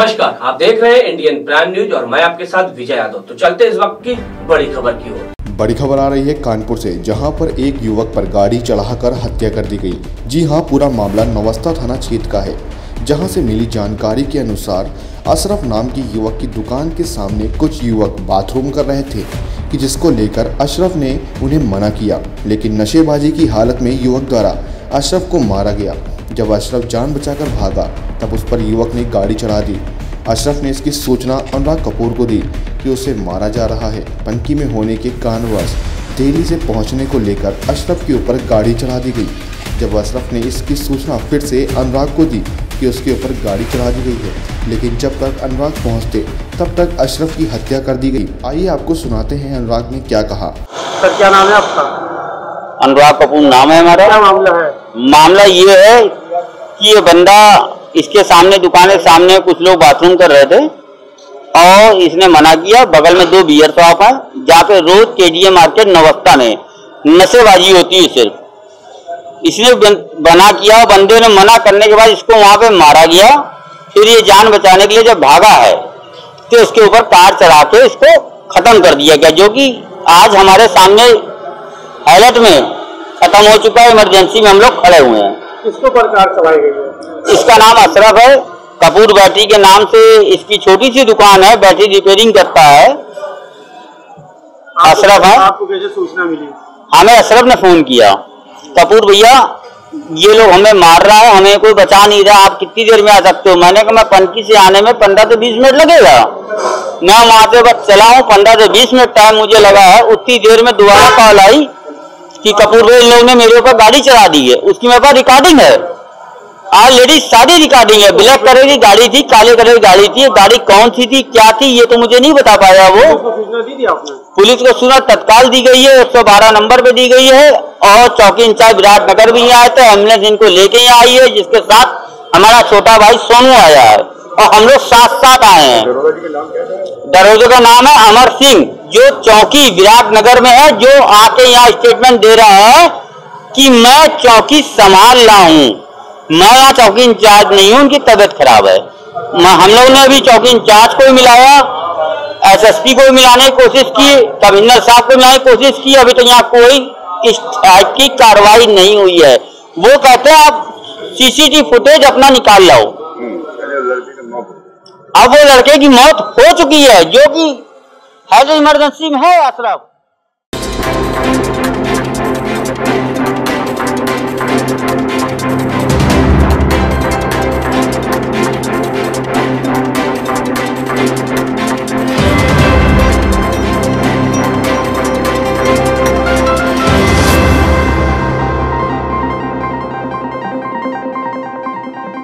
नमस्कार, आप देख रहे हैं इंडियन प्राइम न्यूज़ और मैं आपके साथ विजय यादव। तो चलते इस वक्त की बड़ी खबर की ओर। बड़ी खबर आ रही है कानपुर से, जहाँ पर एक युवक पर गाड़ी चढ़ाकर हत्या कर दी गई। जी हाँ, पूरा मामला नवस्था थाना क्षेत्र का है, जहाँ से मिली जानकारी के अनुसार अशरफ नाम की युवक की दुकान के सामने कुछ युवक बाथरूम कर रहे थे, कि जिसको लेकर अशरफ ने उन्हें मना किया। लेकिन नशेबाजी की हालत में युवक द्वारा अशरफ को मारा गया। जब अशरफ जान बचाकर भागा तब उस पर युवक ने गाड़ी चढ़ा दी। अशरफ ने इसकी सूचना अनुराग कपूर को दी कि उसे मारा जा रहा है पंकी में होने के कारणवश। देरी से पहुँचने को लेकर अशरफ के ऊपर गाड़ी चढ़ा दी गई। जब अशरफ ने इसकी सूचना फिर से अनुराग को दी कि उसके ऊपर गाड़ी चढ़ा दी गई है लेकिन जब तक अनुराग पहुँचते तब तक अशरफ की हत्या कर दी गई। आइए आपको सुनाते हैं अनुराग ने क्या कहा। सर क्या नाम है आपका? अनुराग कपूर नाम है हमारा? क्या मामला है? मामला ये है कि ये बंदा इसके सामने दुकान के सामने कुछ लोग बाथरूम कर रहे थे और इसने मना किया, बगल में दो बियर शॉप है, जहाँ पे रोज केजीए मार्केट नवस्था में नशेबाजी होती है सिर्फ़। इसने बना किया, बंदे ने मना करने के बाद इसको वहाँ पे मारा गया। फिर ये जान बचाने के लिए जब भागा है तो उसके ऊपर कार चढ़ा के इसको खत्म कर दिया गया, जो कि आज हमारे सामने हालत में खत्म हो चुका है इमरजेंसी में हम लोग खड़े हुए हैं। किसको पर कार चलाई गई है? इसका नाम अशरफ है। कपूर बैटरी के नाम से इसकी छोटी सी दुकान है बैटरी रिपेयरिंग करता है। अशरफ है? आपको कैसे सूचना मिली? हमें अशरफ ने फ़ोन किया। कपूर भैया ये लोग हमें मार रहा है हमें कोई बचा नहीं रहा। आप कितनी देर में आ सकते हो? मैंने कहा मैं पनकी से आने में पंद्रह से बीस मिनट लगेगा। मैं वहाँ से बस चला हूँ पंद्रह से बीस मिनट टाइम मुझे लगा है। उतनी देर में दोबारा कॉल आई। कि कपूर भाई इन लोगों ने मेरे ऊपर गाड़ी चला दी है। उसकी मेरे पास रिकॉर्डिंग है। आज लेडीज़ सारी रिकॉर्डिंग है। ब्लैक कलर की गाड़ी थी काले कलर की गाड़ी थी। गाड़ी कौन सी थी क्या थी ये तो मुझे नहीं बता पाया वो। उसको सूचना दी थी आपने? पुलिस को सूचना तत्काल दी गई है। 112 नंबर पे दी गई है। और चौकी इंचार्ज विराटनगर भी यहाँ आए थे। एंबुलेंस इनको लेके यहाँ आई है जिसके साथ हमारा छोटा भाई सोनू आया है। और हम लोग साथ साथ आए हैं। दरोजे का नाम है अमर सिंह, जो चौकी विराटनगर में है, जो आके यहाँ स्टेटमेंट दे रहा है कि मैं चौकी संभाल रहा हूँ। मैं यहाँ चौकी इंचार्ज नहीं हूँ, उनकी तबीयत खराब है। हम लोग ने अभी चौकी इंचार्ज को भी मिलाया एसएसपी को भी मिलाने की कोशिश की, कमिश्नर साहब को मिलाने की कोशिश की, अभी तो यहाँ कोई इस टाइप की कार्रवाई नहीं हुई है। वो कहते हैं, आप सीसीटीवी फुटेज अपना निकाल लाओ। अब वो लड़के की मौत हो चुकी है, जो कि हेल्थ इमरजेंसी में है अशरफ